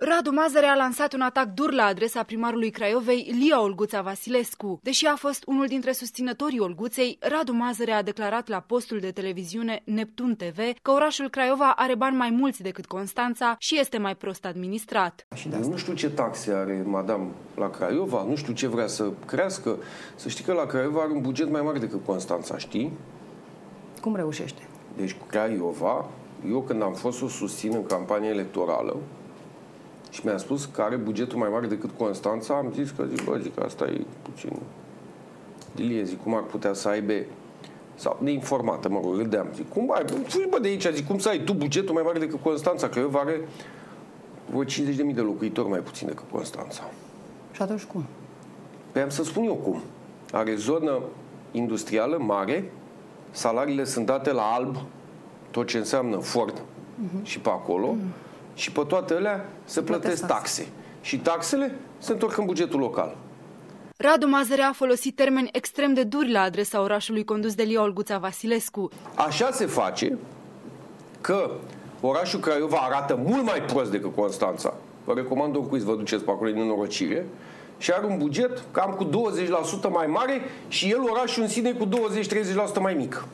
Radu Mazăre a lansat un atac dur la adresa primarului Craiovei, Lia Olguța Vasilescu. Deși a fost unul dintre susținătorii Olguței, Radu Mazăre a declarat la postul de televiziune Neptun TV că orașul Craiova are bani mai mulți decât Constanța și este mai prost administrat. Nu știu ce taxe are madame la Craiova, nu știu ce vrea să crească. Să știi că la Craiova are un buget mai mare decât Constanța, știi? Cum reușește? Deci Craiova, eu când am fost să o susțin în campania electorală, și mi-a spus că are bugetul mai mare decât Constanța, am zis că zic, bă, zic, asta e puțin dilie, zic, cum ar putea să aibă sau neinformată, mă rog, râdeam. Zic, cum ai, fui bă de aici, zic, cum să ai tu bugetul mai mare decât Constanța? Că eu are vreo 50.000 de locuitori mai puțin decât Constanța. Și atunci cum? Păi am să spun eu cum. Are zonă industrială mare, salariile sunt date la alb, tot ce înseamnă Ford uh-huh. și pe acolo, uh-huh și pe toate alea se plătesc taxe. Și taxele se întorc în bugetul local. Radu Mazăre a folosit termeni extrem de duri la adresa orașului condus de Lia Olguța Vasilescu. Așa se face că orașul Craiova arată mult mai prost decât Constanța. Vă recomand un quiz, vă duceți pe acolo în nenorocire. Și are un buget cam cu 20% mai mare și el orașul în sine cu 20-30% mai mic.